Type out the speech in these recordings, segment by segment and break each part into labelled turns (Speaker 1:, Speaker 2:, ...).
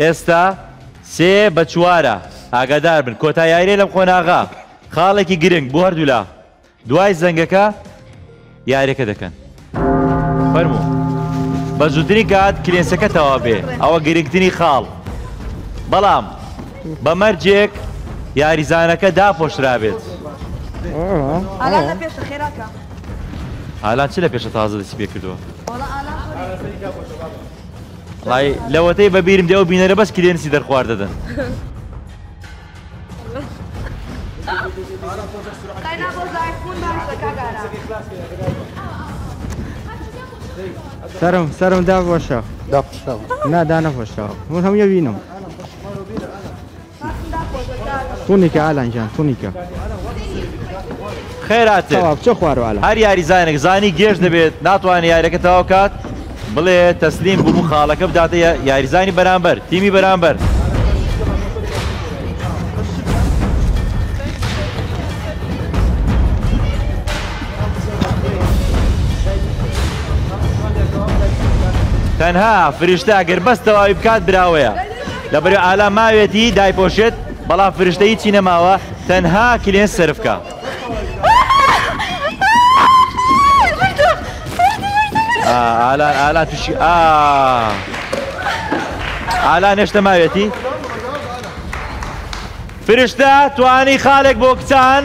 Speaker 1: ئێستا سێ بە چوارە ئاگادار بن کۆتا یاری لەم خۆناغا خاڵێکی گرنگ بۆ هەردوولا دوای زەنگەکە یاریەکە دەکەن فەرمو بە زودری کات کلێنسەکە تەوا بێ ئەوە گرنگترین خاڵ بەڵام بە مەرجێک یاریزانەکە داپۆشرا بێت ئالان چ لە پێشە تازە دەسی پێ کردووە؟ ڵای لەوەتەی بەبیرم دێەوە بینەرە بەس کرێنسی دەرخوارد دەدەن سرم سرم دا بۆشە نادا نەخۆشەوە من هەموو بینم تونیکە ئالانجان تونیکە خێراتێ بچە خوارد هەر یاریزانێک زانی گێژ دەبێت ناتوانانی یارەکە تەواو کات بڵێ تەسلیم بوو خاڵەکە بداتە یاریزانی بەرامبەر تیمی بەرامبەر تەنها فریشتە ئەگەر بەستەواوی بکات براوەیە لەبەر ئالا ماوێتی دایپۆشێت بەڵام فریشتەی چینەماوە تەنها کلێن سرفکە. ئالان ئالان تووشی ئا ئالان هێشتا ماوێتی فرشتە توانی خاڵێک بۆ کچان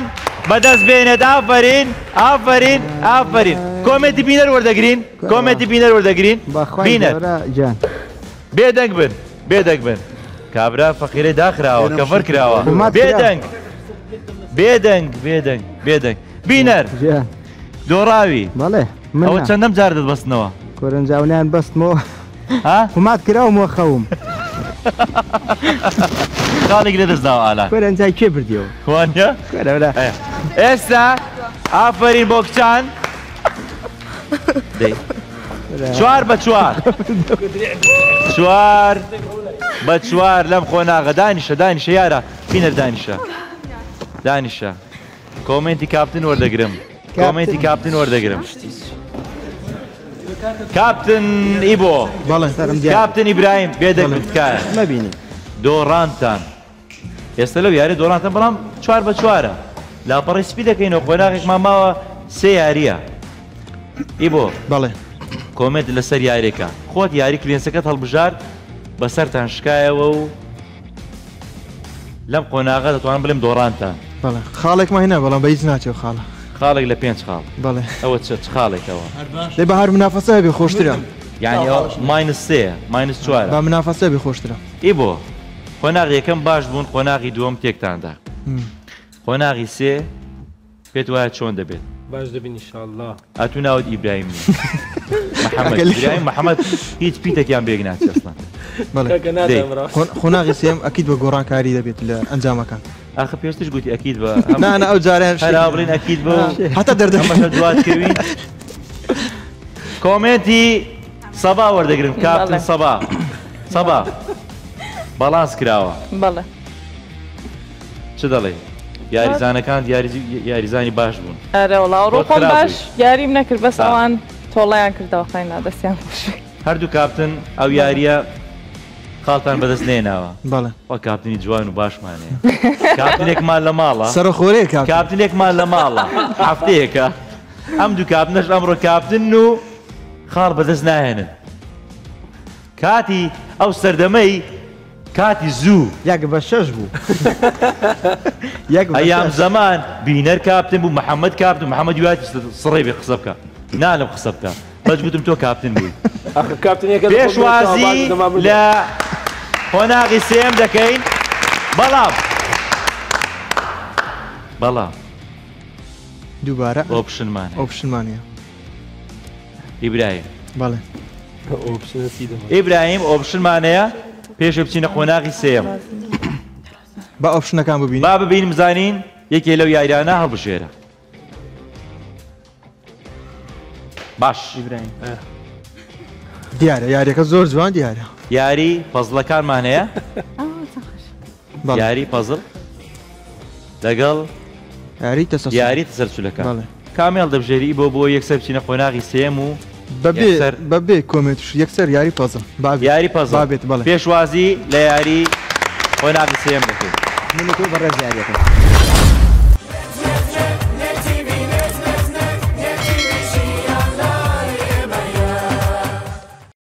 Speaker 1: بەدەست بێنێت ئافرین ئافرین ئافرین کۆمێتی بینەر وەردەگرین کۆمێتی بینەر وەردەگرین بینەر بێدەنگ بن بێدەنگ بن کابرا فەقیرە داخراوە کەفەر کراوە بێدەنگ بێدەنگ بێدەنگ بێدەنگ بینەر دۆڕاوی بەڵێ ئەوە چەندەم جاردت بەستنەوە کۆرەنجاونیان بەستمەوە هەمات کراوەوە خەوم خاڵێک لە دەستداوە ئالا کۆرەنجای کێ بردیەوە خوانە ئێستا ئافرین بۆ کچان چوار بە چوار چوار بە چوار لەم خۆناغە دانیشە دانیشە یارە بینەر دانیشە دانیشە کۆمنتی کاپتن وەردەگرم کامێتی کاپتن وەردەگرم کاپتن ئیبۆ کاپتن ئیبراهیم بێدەکار مەبینی دۆڕانتان ئێستا لەو یاری دۆڕانتە بەڵام چوار بە چوارە لاپەڕیسپی دەکەینەوە خۆراغێکمان ماوە سێ یاریە ئیبۆ بەڵێ کۆمێت لەسەر یاریێکە خۆت یاری کلێنسەکەت هەڵبژار بەسەرتان شکایەوە و لەم قۆناغا دەتوان بڵێم دۆڕانتە خاڵێکمان هینە بەڵام بە هیچ ناچێت خاڵە خاڵێک لە پێنج خاڵ بڵێ ئەوە چ خاڵێکەوە لێ بە هەر منافەسە بێ خۆشترە یعنی ماینس سێ ماینس چوار بە منافەسە بێ خۆشترە ئی بۆ خۆناغی یەکەم باش بوون خۆناغی دووەم تێکتاندا خۆناغی سێ پێت وایە چۆن دەبێت باش دەبین شله ئەتو ناوت ئیبراهیم محەممەد هیچ پیتەکیان بێگناچێستان خۆناغی سێم ئەکییت بە گۆڕانکاری دەبێت لە ئەنجامەکان. ئاخ پێشتش گوتی ئەکیید بە ئەمانە ئەو جارێن شراڵین ئەکیید بۆ هەتا دەردەمەشە دواتکردین کۆمێتی سەبا وەردەگرن کاپتن سەبا سەبا بەڵانس کراوە بەڵێ چ دەڵێ یاریزانەکان یاریزانی باش بوون ئەرەوڵاو ڕۆخۆم باش یاریم نەکرد بەس ئەوان تۆڵیان کردەوە خاین نادەستیان خوش هەردوو کاپتن ئەو یاریە خالتان بدس نينا بلى وكابتن جوان باش ماني كابتن لك مال لمالا صرخوا لي كابتن كابتن لك مال لمالا عفتيك امدو كابتن نش امر كابتن نو خال بدس نينا كاتي او سردمي كاتي زو ياك بشاش بو ياك بشاش ايام زمان بينر كابتن بو محمد كابتن محمد يوات صريبي خصبك نالم خصبك بس قلت تو كابتن بو اخر كابتن يا كابتن هۆناغی سێم دەکەین بەڵام بەڵام دووبارە ئۆپشنمان ئۆپشنمانە ئیبراهیم بەڵێ ئیبراهیم ئۆپشنمانەیە پێش بچینە خۆناغی سێم بە ئۆپشنەکان ببین با ببینم زانین یەکێ لەو یایرانە هەڵبژێرە باش ئیبراهیم دیارە یاریەکە زۆر جوان دیارە یاری پەزلەکانمان هەیە یاری پەزل لەگەڵ یاری یاری سەرچولەکان کامێڵ دەبژێری بۆ بۆ یەکسەر بچینە خۆناغی سێم و بەبێ کۆمێتش یەکسەر یاری پەزم با یاری پەزا بێت بڵێ پێشوازی لە یاری خۆناغی سێم دەکەیت من تۆ بەڕێز یاریەکە.